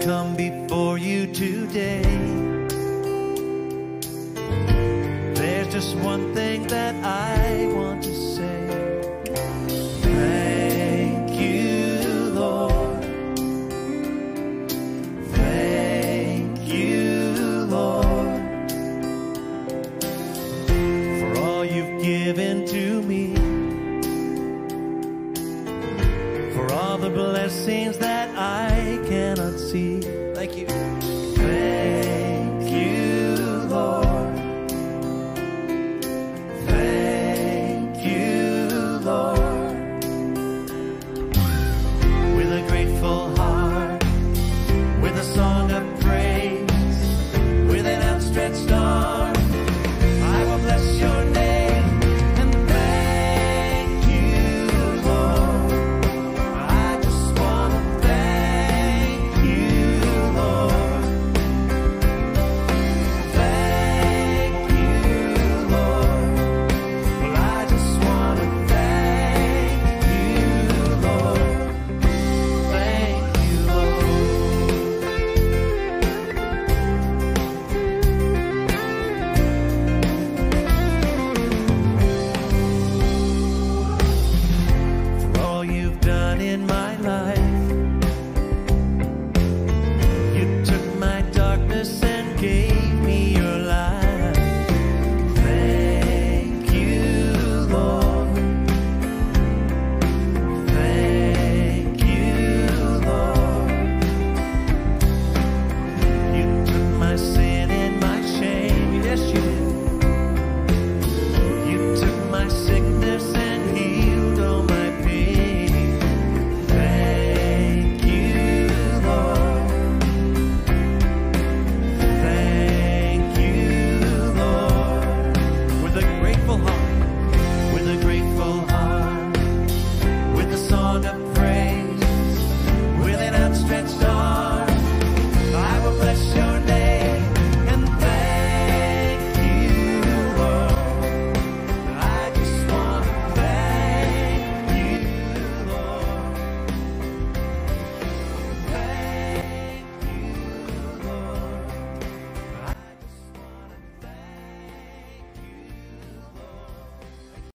come before you today. There's just one thing that I want to say. Thank you, Lord. Thank you, Lord. For all you've given to me. The blessings that I cannot see. Thank you.